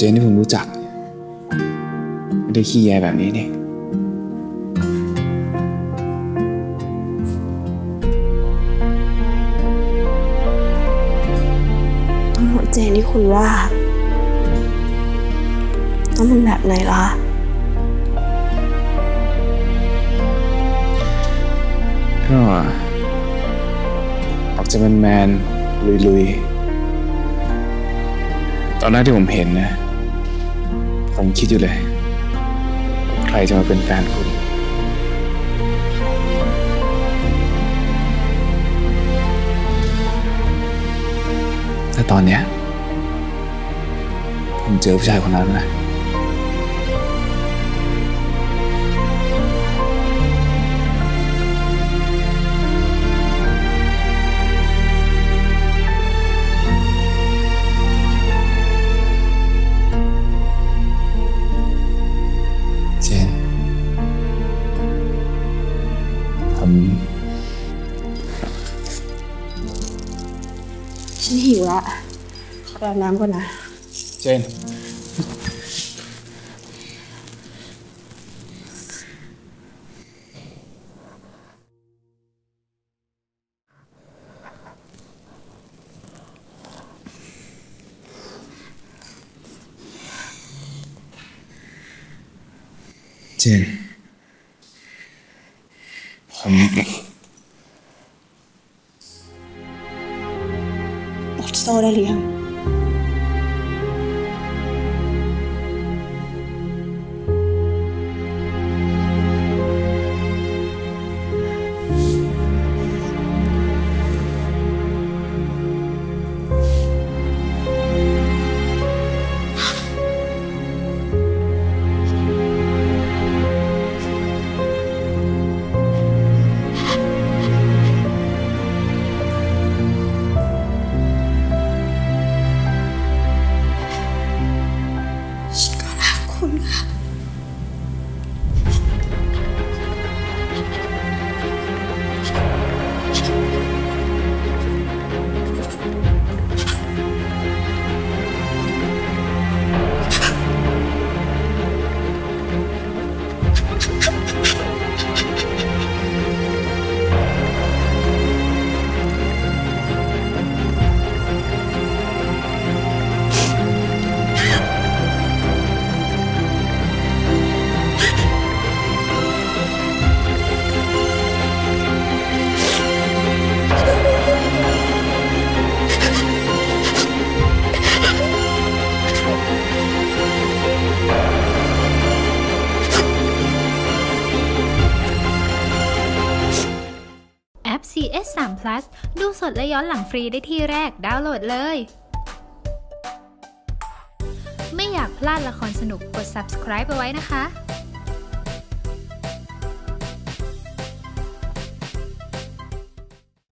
เจนที่ผมรู้จัก ไม่ได้ขี้แยแบบนี้นี่ทั้งหมดเจนที่คุณว่า ต้องเป็นแบบไหนล่ะก็ออกจะเป็นแมนลุยๆ ตอนแรกที่ผมเห็นนะ ผมคิดอยู่เลย ใครจะมาเป็นแฟนคุณ แต่ตอนเนี้ยผมเจอผู้ชายคนนั้นนะ ฉันหิวละขอไปอาบน้ำก่อนนะ เจน เจน ผม ปลดโซ่ แอป CS 3 Plus ดูสดและย้อนหลังฟรีได้ที่แรกดาวน์โหลดเลย ไม่อยากพลาดละครสนุกกด subscribe ไปไว้นะคะ